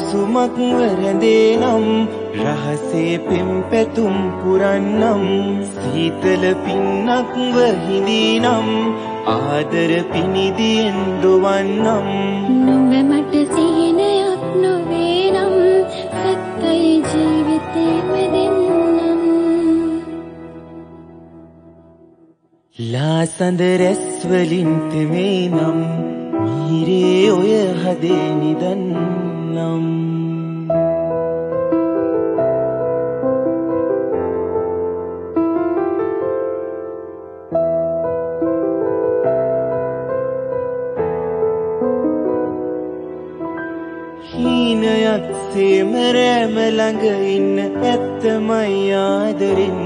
සුසුමක් වරදේ නම් රහසේ පෙම් පැතුම් පුරන්නම් සීතල පින්නක් වහිදී නම් ආදර පිනිදියෙන් දොවන්නම්. නුඹ මට සිහිනයක් නොවේ නම් සත්තයි ජීවිතේම දෙන්නම් ලාසඳ රැස්වලින් තෙමේ නම් මීරේ ඔය හදේ නිදන්නම් හීනයක් සේම රෑම ළඟ ඉන්න ඇත්තමයි ආදරෙන්.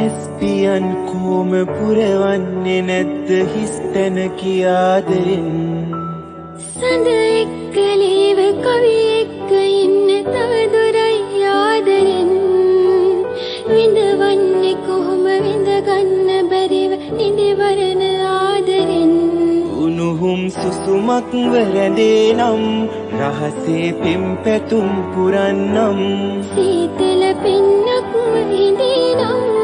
ඇස්පියන් කෝම පුරවන්නේ නැද්ද හිස්තැන කියාදරෙන් සඳ එක්ක ලේව කවි එක්ක ඉන්න තව දුරයි ආදරෙන්. විඳවන්නේ කොහොම විඳගන්න බැරිව නිදිවරන ආදරෙන්. උණුහුම් සුසුමක් වරදේ නම් රහසේ පෙම් පැතුම් පුරන්නම්. සීතල පින්නක් විඳිනම්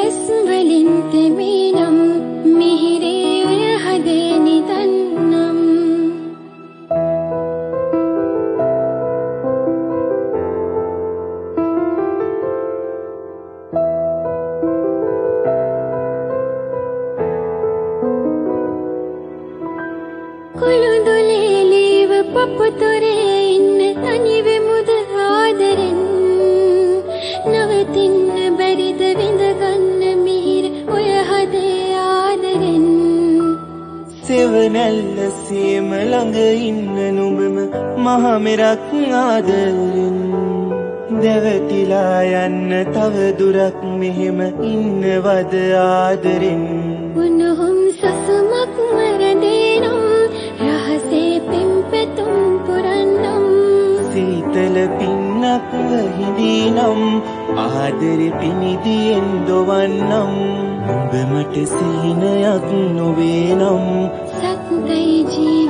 කුළුඳුලේ ලීව පපුතුරේ ඉන්න තනිවෙමුද ආදරෙන්. නවතින්න බැරිද විඳගන්න මිහිර ඔය හදේ ආදරෙන්. සෙවනැල්ල සේම ළඟ ඉන්න නුඹම මහමෙරක් ආදරෙන්. දැවතිලා යන්න තව දුරක් මෙහෙම ඉන්නවද ආදරෙන්. උණුහුම් සසුමක් සීතල පින්නක් හිඳීනම් ආදර පිනිදියෙන් දොවන්නම්. නුඹ මට සිහිනයක් නොවේ නම් සත්දයි ජීවිතේම දෙන්න